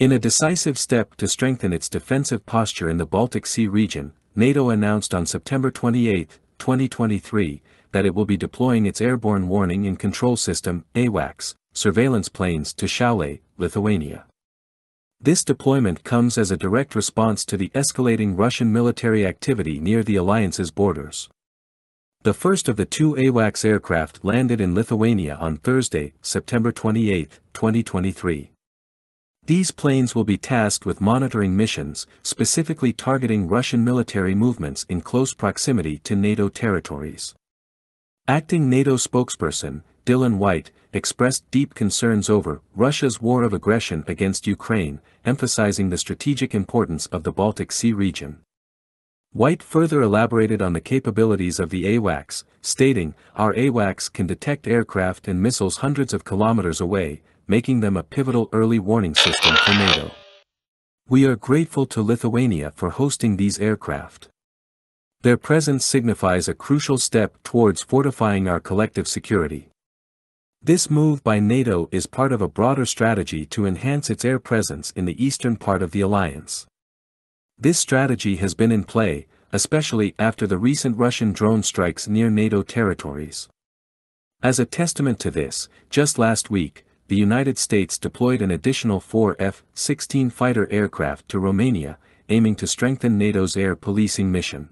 In a decisive step to strengthen its defensive posture in the Baltic Sea region, NATO announced on September 28, 2023, that it will be deploying its Airborne Warning and Control System, AWACS, surveillance planes to Šiauliai, Lithuania. This deployment comes as a direct response to the escalating Russian military activity near the alliance's borders. The first of the two AWACS aircraft landed in Lithuania on Thursday, September 28, 2023. These planes will be tasked with monitoring missions, specifically targeting Russian military movements in close proximity to NATO territories. Acting NATO spokesperson, Dylan White, expressed deep concerns over Russia's war of aggression against Ukraine, emphasizing the strategic importance of the Baltic Sea region. White further elaborated on the capabilities of the AWACS, stating, Our AWACS can detect aircraft and missiles hundreds of kilometers away, making them a pivotal early warning system for NATO. We are grateful to Lithuania for hosting these aircraft. Their presence signifies a crucial step towards fortifying our collective security. This move by NATO is part of a broader strategy to enhance its air presence in the eastern part of the alliance. This strategy has been in play, especially after the recent Russian drone strikes near NATO territories. As a testament to this, just last week, the United States deployed an additional four F-16 fighter aircraft to Romania, aiming to strengthen NATO's air policing mission.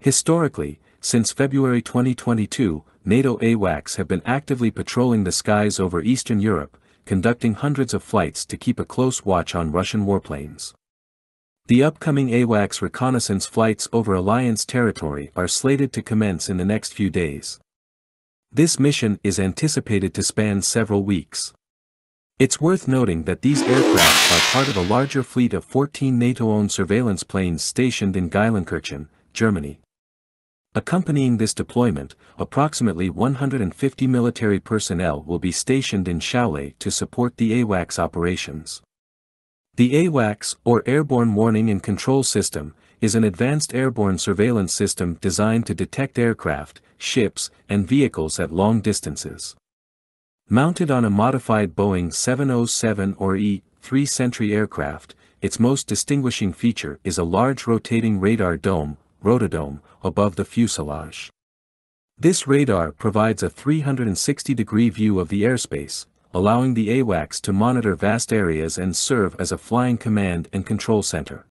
Historically, since February 2022, NATO AWACS have been actively patrolling the skies over Eastern Europe, conducting hundreds of flights to keep a close watch on Russian warplanes. The upcoming AWACS reconnaissance flights over Alliance territory are slated to commence in the next few days. This mission is anticipated to span several weeks. It's worth noting that these aircraft are part of a larger fleet of 14 NATO-owned surveillance planes stationed in Geilenkirchen, Germany. Accompanying this deployment, approximately 150 military personnel will be stationed in Šiauliai to support the AWACS operations. The AWACS, or Airborne Warning and Control System, is an advanced airborne surveillance system designed to detect aircraft, ships, and vehicles at long distances. Mounted on a modified Boeing 707 or E-3 Sentry aircraft, its most distinguishing feature is a large rotating radar dome, rotodome, above the fuselage. This radar provides a 360-degree view of the airspace, allowing the AWACS to monitor vast areas and serve as a flying command and control center.